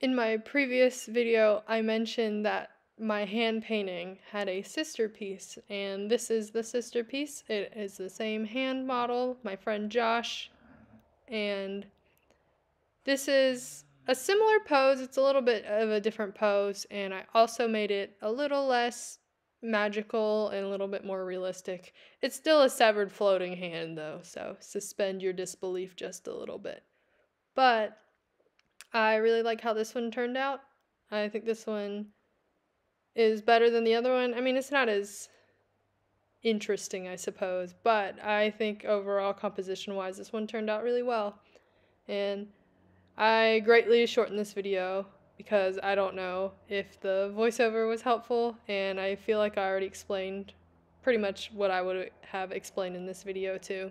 In my previous video, I mentioned that my hand painting had a sister piece, and this is the sister piece. It is the same hand model, my friend Josh, and this is a similar pose. It's a little bit of a different pose, and I also made it a little less magical and a little bit more realistic. It's still a severed floating hand, though, so suspend your disbelief just a little bit. But I really like how this one turned out. I think this one is better than the other one. I mean, it's not as interesting, I suppose, but I think overall, composition wise, this one turned out really well. And I greatly shortened this video because I don't know if the voiceover was helpful, and I feel like I already explained pretty much what I would have explained in this video too.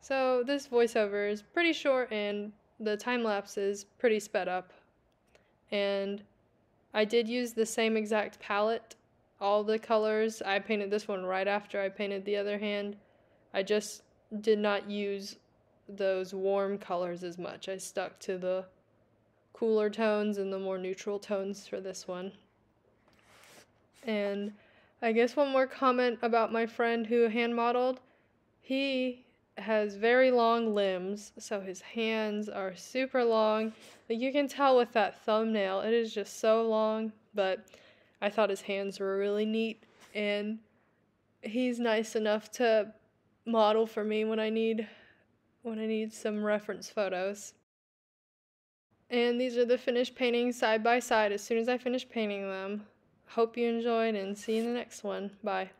So this voiceover is pretty short and the time lapse is pretty sped up. And I did use the same exact palette, all the colors. I painted this one right after I painted the other hand. I just did not use those warm colors as much. I stuck to the cooler tones and the more neutral tones for this one. And I guess one more comment about my friend who hand modeled. He has very long limbs, so his hands are super long. Like you can tell with that thumbnail, it is just so long, but I thought his hands were really neat and he's nice enough to model for me when I need when I need some reference photos. And these are the finished paintings side by side as soon as I finish painting them. Hope you enjoyed and see you in the next one. Bye.